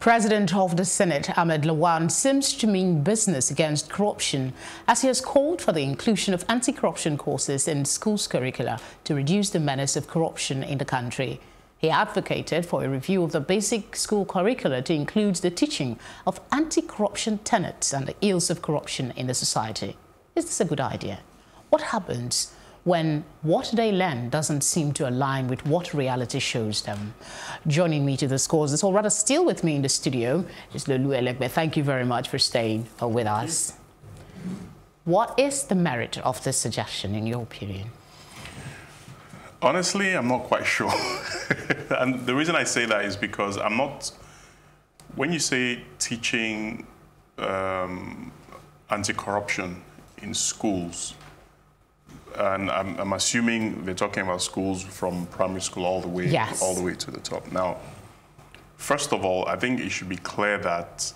President of the Senate, Ahmad Lawan, seems to mean business against corruption as he has called for the inclusion of anti-corruption courses in schools' curricula to reduce the menace of corruption in the country. He advocated for a review of the basic school curricula to include the teaching of anti-corruption tenets and the ills of corruption in the society. Is this a good idea? What happens when what they learn doesn't seem to align with what reality shows them. Joining me to discuss this, or rather still with me in the studio, is Lolu Elegbe. Thank you very much for staying with us. What is the merit of this suggestion, in your opinion? Honestly, I'm not quite sure. and the reason I say that is because I'm not, when you say teaching um, anti-corruption in schools, and I'm, I'm, assuming they're talking about schools from primary school all the way yes. all the way to the top. Now, first of all, I think it should be clear that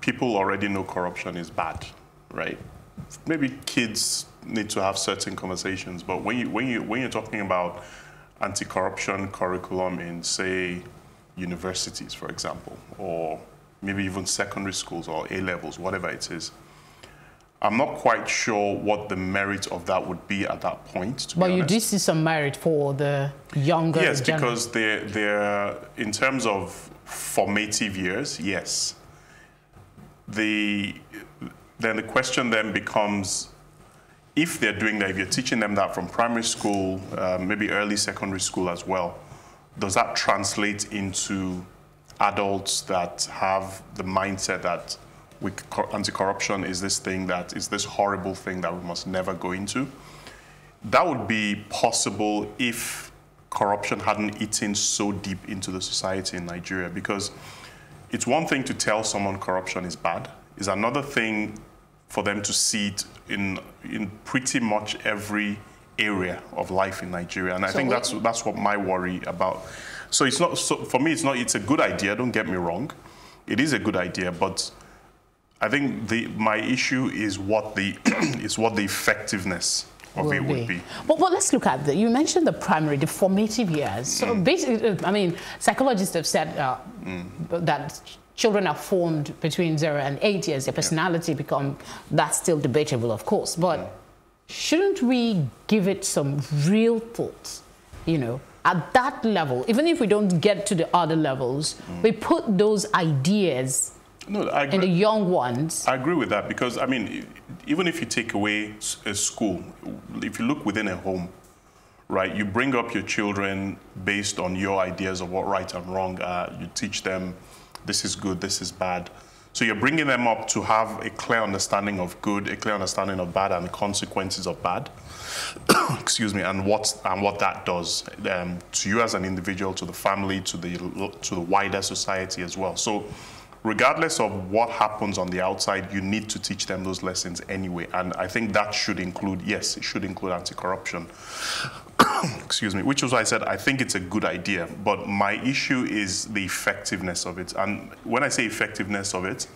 people already know corruption is bad, right? Maybe kids need to have certain conversations, but when you when you when you're talking about anti-corruption curriculum in say universities, for example, or maybe even secondary schools or A levels, whatever it is, I'm not quite sure what the merit of that would be at that point. but you do see some merit for the younger. Yes, because they're, they're in terms of formative years. Yes. The then the question then becomes if they're doing that, if you're teaching them that from primary school, uh, maybe early secondary school as well, does that translate into adults that have the mindset that anti-corruption is this thing that is this horrible thing that we must never go into. That would be possible if corruption hadn't eaten so deep into the society in Nigeria because it's one thing to tell someone corruption is bad. It's another thing for them to see it in, in pretty much every area of life in Nigeria. And I so think that's, that's what my worry about. So it's not, so for me, it's not, it's a good idea, don't get me wrong. It is a good idea, but I think the, my issue is what the is what the effectiveness of Will it would be. But, but let's look at the, you mentioned the primary, the formative years. So mm. basically, I mean, psychologists have said uh, mm. that children are formed between zero and eight years. Their personality yeah. become, that's still debatable, of course. But mm. shouldn't we give it some real thought, you know, at that level, even if we don't get to the other levels, mm. we put those ideas no, I agree. And the young ones. I agree with that because, I mean, even if you take away a school, if you look within a home, right, you bring up your children based on your ideas of what right and wrong are. You teach them this is good, this is bad. So you're bringing them up to have a clear understanding of good, a clear understanding of bad, and the consequences of bad. Excuse me, and what and what that does um, to you as an individual, to the family, to the to the wider society as well. So regardless of what happens on the outside, you need to teach them those lessons anyway. And I think that should include, yes, it should include anti-corruption. Excuse me, which is why I said I think it's a good idea. But my issue is the effectiveness of it. And when I say effectiveness of it,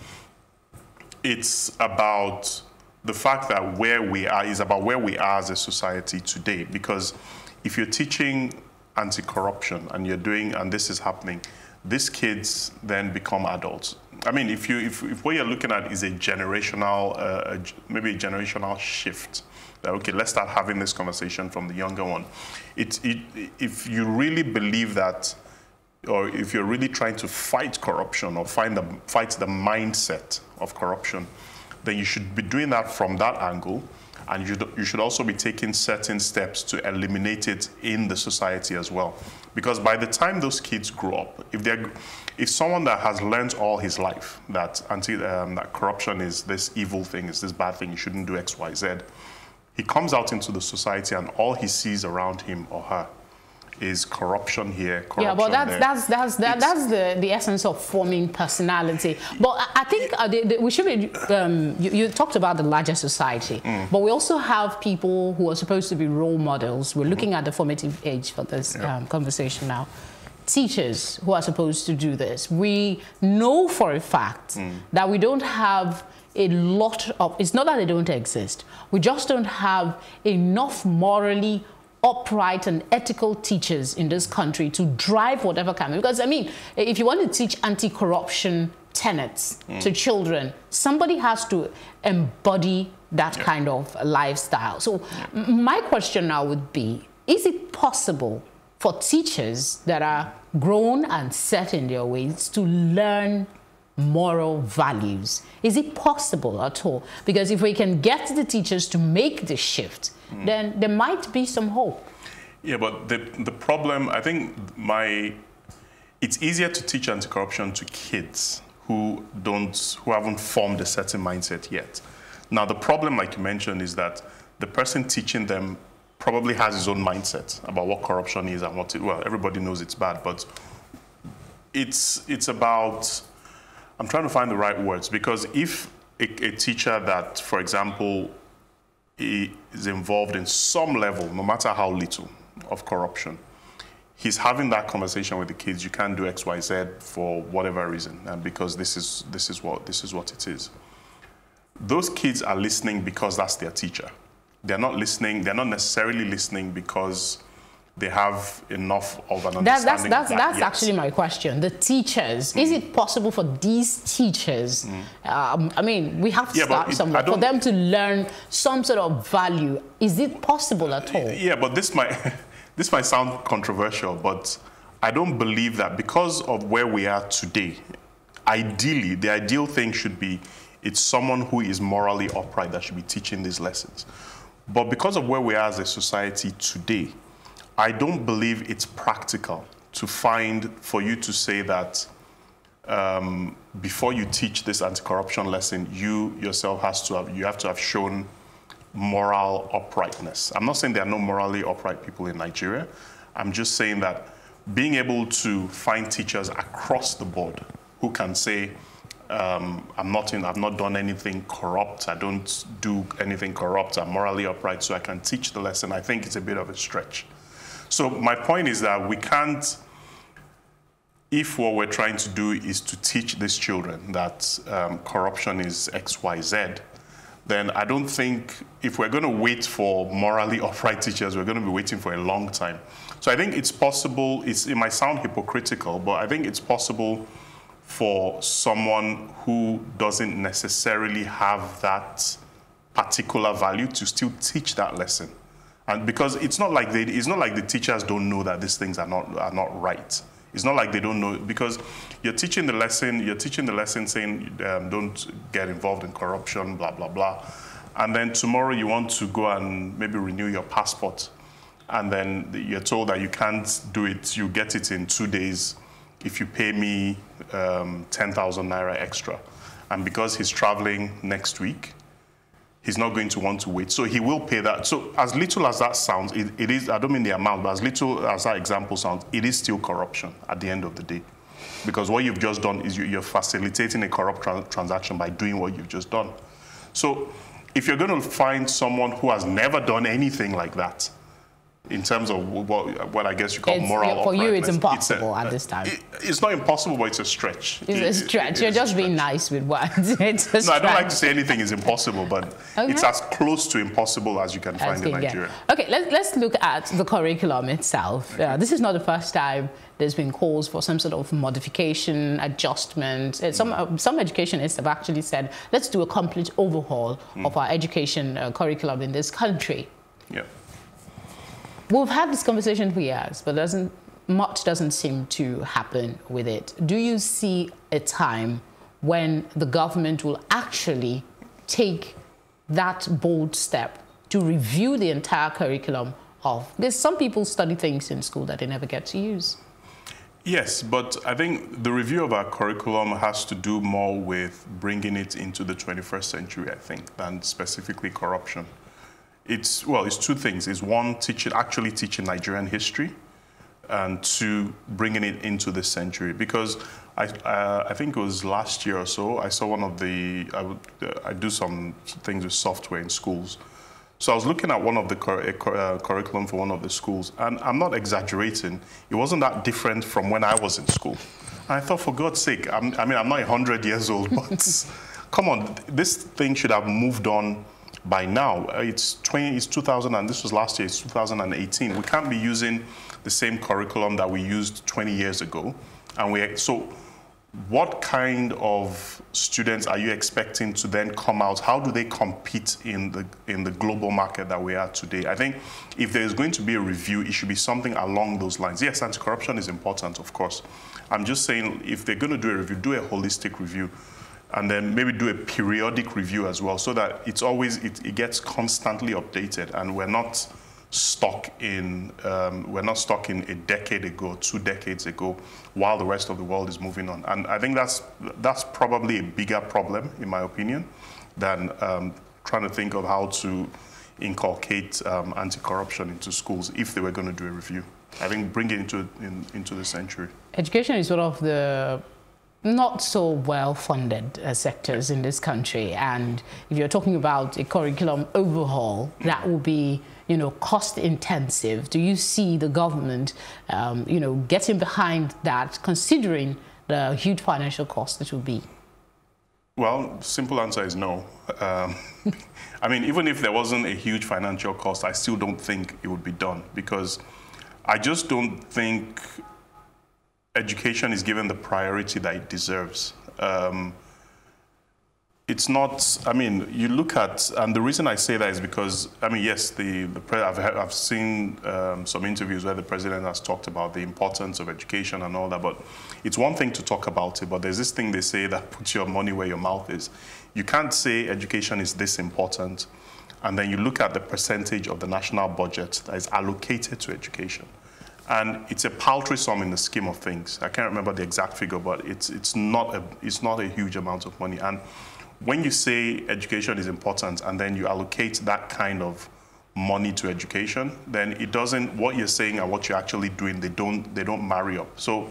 it's about the fact that where we are is about where we are as a society today. Because if you're teaching anti-corruption and you're doing, and this is happening, these kids then become adults. I mean, if you if, if what you're looking at is a generational, uh, maybe a generational shift, that okay, let's start having this conversation from the younger one. It, it if you really believe that, or if you're really trying to fight corruption or find the fight the mindset of corruption, then you should be doing that from that angle and you, you should also be taking certain steps to eliminate it in the society as well. Because by the time those kids grow up, if they're if someone that has learned all his life that anti um, that corruption is this evil thing, is this bad thing, you shouldn't do X, Y, Z, he comes out into the society and all he sees around him or her is corruption here, corruption Yeah, but that's there. that's that's that, that's the the essence of forming personality. But I, think uh, the, the, we should be. Um, you, you, talked about the larger society, mm. but we also have people who are supposed to be role models. We're looking mm. at the formative age for this yeah. um, conversation now. Teachers who are supposed to do this. We know for a fact mm. that we don't have a lot of. It's not that they don't exist. We just don't have enough morally upright and ethical teachers in this country to drive whatever kind because i mean if you want to teach anti-corruption tenets mm. to children somebody has to embody that yeah. kind of lifestyle so yeah. my question now would be is it possible for teachers that are grown and set in their ways to learn moral values. Is it possible at all? Because if we can get the teachers to make the shift, mm. then there might be some hope. Yeah, but the, the problem, I think my, it's easier to teach anti-corruption to kids who don't, who haven't formed a certain mindset yet. Now, the problem, like you mentioned, is that the person teaching them probably has his own mindset about what corruption is and what it, well, everybody knows it's bad, but it's, it's about I'm trying to find the right words because if a, a teacher that, for example, is involved in some level, no matter how little, of corruption, he's having that conversation with the kids. You can't do X, Y, Z for whatever reason, and because this is this is what this is what it is. Those kids are listening because that's their teacher. They're not listening. They're not necessarily listening because they have enough of an understanding. That's that's that's, that that's actually my question. The teachers, mm. is it possible for these teachers? Mm. Um, I mean, we have to yeah, start somewhere for them to learn some sort of value. Is it possible at all? Yeah, but this might this might sound controversial, but I don't believe that because of where we are today. Ideally, the ideal thing should be it's someone who is morally upright that should be teaching these lessons. But because of where we are as a society today, I don't believe it's practical to find for you to say that um, before you teach this anti-corruption lesson, you yourself has to have you have to have shown moral uprightness. I'm not saying there are no morally upright people in Nigeria. I'm just saying that being able to find teachers across the board who can say, um, I'm not in, I've not done anything corrupt. I don't do anything corrupt. I'm morally upright, so I can teach the lesson. I think it's a bit of a stretch. So my point is that we can't, if what we're trying to do is to teach these children that um, corruption is X, Y, Z, then I don't think if we're going to wait for morally upright teachers, we're going to be waiting for a long time. So I think it's possible, it's, it might sound hypocritical, but I think it's possible for someone who doesn't necessarily have that particular value to still teach that lesson. And because it's not like they, it's not like the teachers don't know that these things are not, are not right. It's not like they don't know because you're teaching the lesson, you're teaching the lesson saying um, don't get involved in corruption, blah, blah, blah. And then tomorrow you want to go and maybe renew your passport. And then you're told that you can't do it, you get it in two days if you pay me um, 10,000 naira extra. And because he's traveling next week, he's not going to want to wait. So he will pay that. So as little as that sounds, it, it is, I don't mean the amount, but as little as that example sounds, it is still corruption at the end of the day. Because what you've just done is you, are facilitating a corrupt tra transaction by doing what you've just done. So if you're going to find someone who has never done anything like that, in terms of what, what I guess you call it's, moral For you, it's impossible it's a, at this time. It, it's not impossible, but it's a stretch. It's it, a stretch. You're just being nice with words. no, I don't like to say anything is impossible, but okay. it's as close to impossible as you can find in Nigeria. Okay, let's, let's look at the curriculum itself. Uh, this is not the first time there's been calls for some sort of modification, adjustment. Uh, some, uh, some educationists have actually said, let's do a complete overhaul mm. of our education uh, curriculum in this country. Yeah. We've had this conversation for years, but doesn't much doesn't seem to happen with it. Do you see a time when the government will actually take that bold step to review the entire curriculum of because some people study things in school that they never get to use. Yes, but I think the review of our curriculum has to do more with bringing it into the 21st century, I think, than specifically corruption. It's, well, it's two things. It's one, teaching, actually teaching Nigerian history, and two, bringing it into this century. Because I, uh, I think it was last year or so, I saw one of the, I, would, uh, I do some things with software in schools. So I was looking at one of the cur uh, curriculum for one of the schools, and I'm not exaggerating. It wasn't that different from when I was in school. And I thought, for God's sake, I'm, i mean, I'm not 100 years old, but come on, this thing should have moved on by now. Uh, it's 20, it's 2000, and this was last year, it's 2018. We can't be using the same curriculum that we used 20 years ago. And we, so what kind of students are you expecting to then come out? How do they compete in the in the global market that we are today? I think if there is going to be a review, it should be something along those lines. Yes, anti-corruption is important, of course. I'm just saying if they're going to do a review, do a holistic review and then maybe do a periodic review as well so that it's always it, it gets constantly updated and we're not stuck in um, we're not stuck in a decade ago two decades ago while the rest of the world is moving on. And i think that's that's probably a bigger problem in my opinion than um, trying to think of how to inculcate um, anti-corruption into schools if they were going to do a review. I think bring it into in, into the century. Education is one of the not so well funded uh, sectors in this country. And if you're talking about a curriculum overhaul, that will be you know, cost intensive. Do you see the government, um, you know, getting behind that, considering the huge financial cost that will be? Well, simple answer is no. Um, I mean, even if there wasn't a huge financial cost, I still don't think it would be done because I just don't think education is given the priority that it deserves. Um, it's not, I mean, you look at, and the reason I say that is because, I mean, yes, the, the I've, I've seen um, some interviews where the president has talked about the importance of education and all that, but it's one thing to talk about it, but there's this thing they say that puts your money where your mouth is. You can't say education is this important, and then you look at the percentage of the national budget that is allocated to education. And it's a paltry sum in the scheme of things. I can't remember the exact figure, but it's, it's, not, a, it's not a huge amount of money. And when you say education is important and then you allocate that kind of money to education, then it doesn't, what you're saying and what you're actually doing, they don't, they don't marry up. So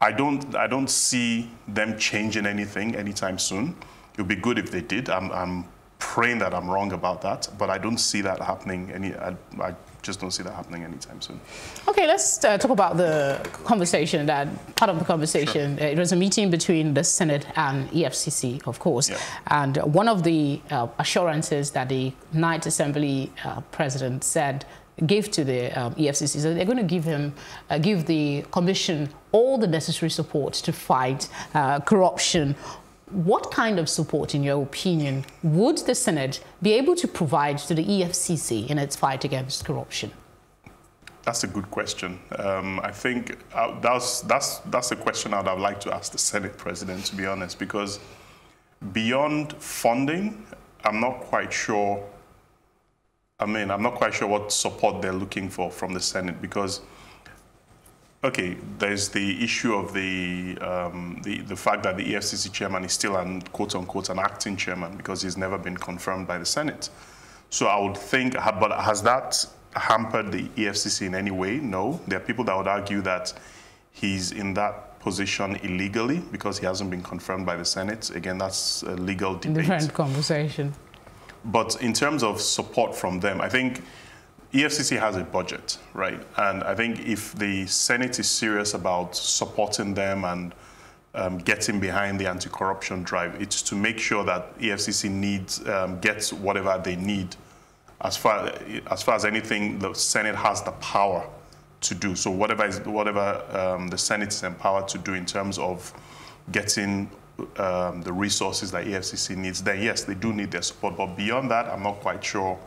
I don't, I don't see them changing anything anytime soon. It would be good if they did. I'm, I'm praying that I'm wrong about that, but I don't see that happening. Any, I, I just don't see that happening anytime soon. Okay, let's uh, talk about the conversation, that part of the conversation. Sure. It was a meeting between the Senate and EFCC, of course. Yeah. And one of the uh, assurances that the Ninth Assembly uh, president said gave to the um, EFCC. So they're going to give him, uh, give the commission all the necessary support to fight uh, corruption. What kind of support, in your opinion, would the Senate be able to provide to the EFCC in its fight against corruption? That's a good question. Um, I think uh, that's, that's, that's a question I'd have liked to ask the Senate President, to be honest, because beyond funding, I'm not quite sure, I mean, I'm not quite sure what support they're looking for from the Senate because Okay, there's the issue of the, um, the, the fact that the EFCC chairman is still an quote unquote an acting chairman because he's never been confirmed by the Senate. So I would think, but has that hampered the EFCC in any way? No. There are people that would argue that he's in that position illegally because he hasn't been confirmed by the Senate. Again, that's a legal debate. Different conversation. But in terms of support from them, I think EFCC has a budget, right? And I think if the Senate is serious about supporting them and um, getting behind the anti-corruption drive, it's to make sure that EFCC needs um, gets whatever they need. As far as far as anything, the Senate has the power to do. So whatever is whatever um, the Senate is empowered to do in terms of getting um, the resources that EFCC needs, then yes, they do need their support. But beyond that, I'm not quite sure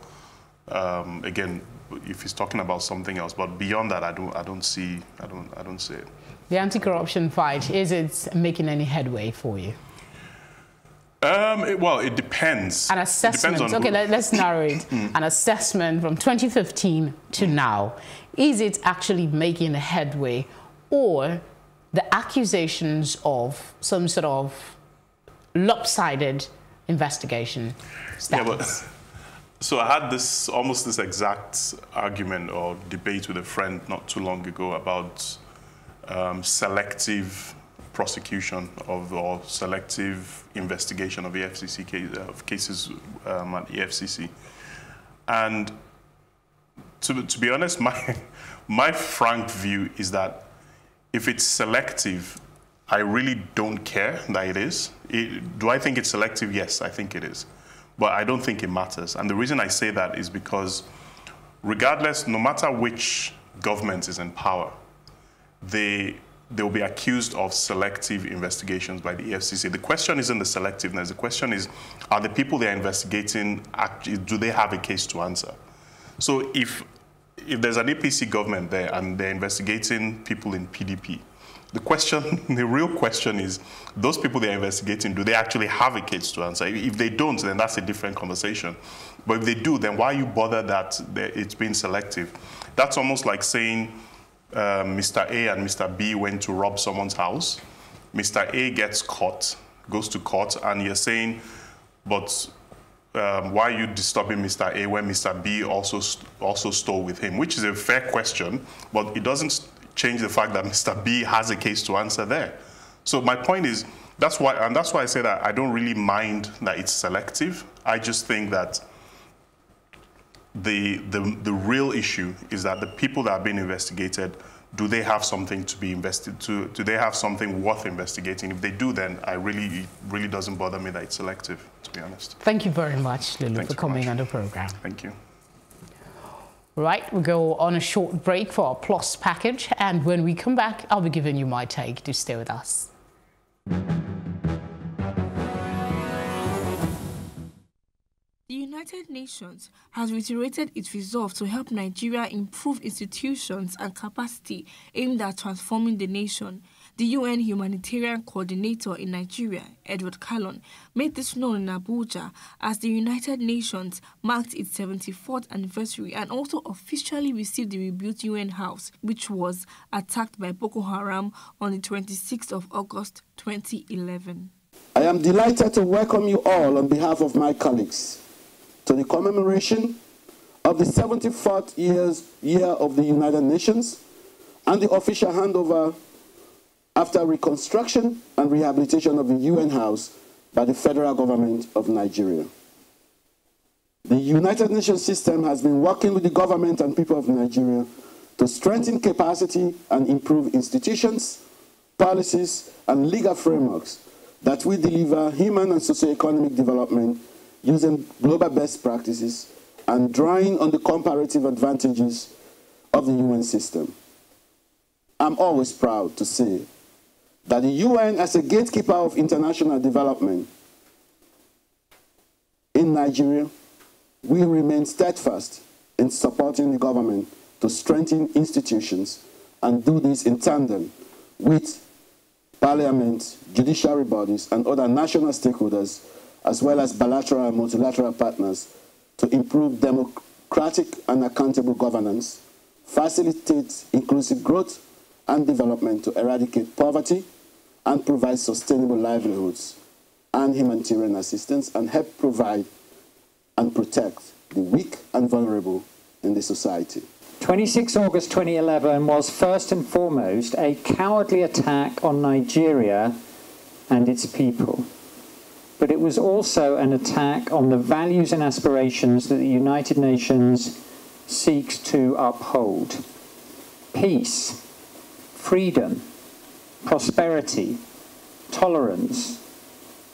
um, again, if he's talking about something else, but beyond that, I don't, I don't see, I don't, I don't see it. The anti-corruption fight is it making any headway for you? Um, it, well, it depends. An assessment. Depends okay, let, us narrow it. Mm. An assessment from 2015 to now. Is it actually making a headway, or the accusations of some sort of lopsided investigation? Status? Yeah, but so I had this almost this exact argument or debate with a friend not too long ago about um, selective prosecution of or selective investigation of EFCC case, of cases um, at EFCC, and to, to be honest, my my frank view is that if it's selective, I really don't care that it is. It, do I think it's selective? Yes, I think it is. But I don't think it matters. And the reason I say that is because regardless, no matter which government is in power, they they will be accused of selective investigations by the EFCC. The question isn't the selectiveness. The question is, are the people they're investigating, do they have a case to answer? So if, if there's an APC government there and they're investigating people in PDP, the question, the real question is, those people they're investigating, do they actually have a case to answer? If they don't, then that's a different conversation. But if they do, then why you bother that it's been selective? That's almost like saying, um, Mr. A and Mr. B went to rob someone's house. Mr. A gets caught, goes to court, and you're saying, but um, why are you disturbing Mr. A when Mr. B also also stole with him? Which is a fair question, but it doesn't change the fact that Mr. B has a case to answer there. So my point is, that's why, and that's why I say that I don't really mind that it's selective. I just think that the, the, the real issue is that the people that are being investigated, do they have something to be invested to? Do they have something worth investigating? If they do, then I really, it really doesn't bother me that it's selective, to be honest. Thank you very much, Lolu, Thanks for coming on the program. Thank you. Right, we go on a short break for our Plus package, and when we come back, I'll be giving you my take. Do stay with us. The United Nations has reiterated its resolve to help Nigeria improve institutions and capacity aimed at transforming the nation. The UN Humanitarian Coordinator in Nigeria, Edward Kallon, made this known in Abuja as the United Nations marked its 74th anniversary and also officially received the rebuilt UN house, which was attacked by Boko Haram on the 26th of August 2011. I am delighted to welcome you all on behalf of my colleagues to the commemoration of the 74th years, year of the United Nations and the official handover after reconstruction and rehabilitation of the UN House by the federal government of Nigeria. The United Nations system has been working with the government and people of Nigeria to strengthen capacity and improve institutions, policies, and legal frameworks that will deliver human and socio-economic development using global best practices and drawing on the comparative advantages of the UN system. I'm always proud to say that the UN, as a gatekeeper of international development in Nigeria, will remain steadfast in supporting the government to strengthen institutions and do this in tandem with parliament, judiciary bodies, and other national stakeholders as well as bilateral and multilateral partners to improve democratic and accountable governance, facilitate inclusive growth and development to eradicate poverty and provide sustainable livelihoods and humanitarian assistance and help provide and protect the weak and vulnerable in the society. 26 August 2011 was first and foremost a cowardly attack on Nigeria and its people but it was also an attack on the values and aspirations that the United Nations seeks to uphold. Peace, freedom, prosperity, tolerance,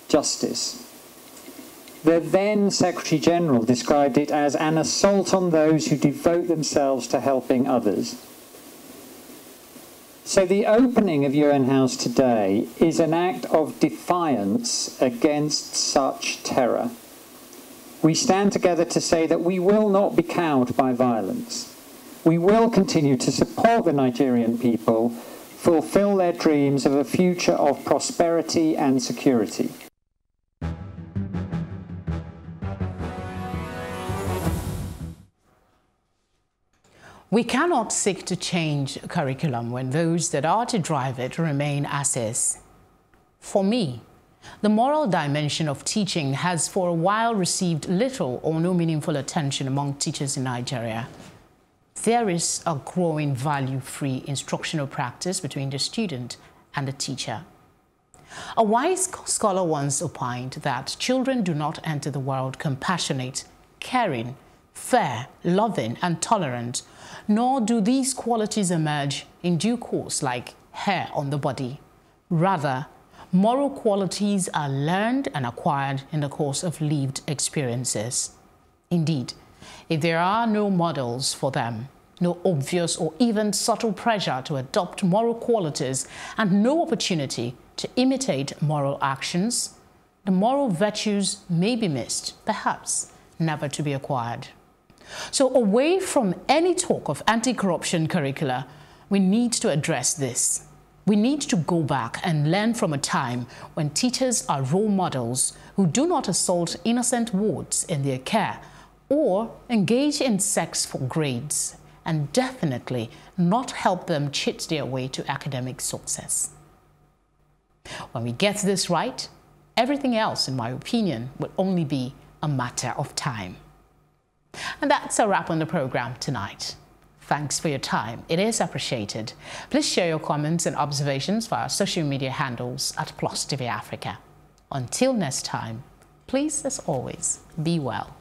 justice. The then Secretary General described it as an assault on those who devote themselves to helping others. So the opening of UN House today is an act of defiance against such terror. We stand together to say that we will not be cowed by violence. We will continue to support the Nigerian people fulfill their dreams of a future of prosperity and security. We cannot seek to change curriculum when those that are to drive it remain as is. For me, the moral dimension of teaching has for a while received little or no meaningful attention among teachers in Nigeria. There is a growing value-free instructional practice between the student and the teacher. A wise scholar once opined that children do not enter the world compassionate, caring, fair, loving, and tolerant nor do these qualities emerge in due course like hair on the body. Rather, moral qualities are learned and acquired in the course of lived experiences. Indeed, if there are no models for them, no obvious or even subtle pressure to adopt moral qualities, and no opportunity to imitate moral actions, the moral virtues may be missed, perhaps never to be acquired. So, away from any talk of anti corruption curricula, we need to address this. We need to go back and learn from a time when teachers are role models who do not assault innocent wards in their care or engage in sex for grades and definitely not help them cheat their way to academic success. When we get this right, everything else, in my opinion, will only be a matter of time. And that's a wrap on the program tonight. Thanks for your time. It is appreciated. Please share your comments and observations via social media handles at Plus TV Africa. Until next time, please, as always, be well.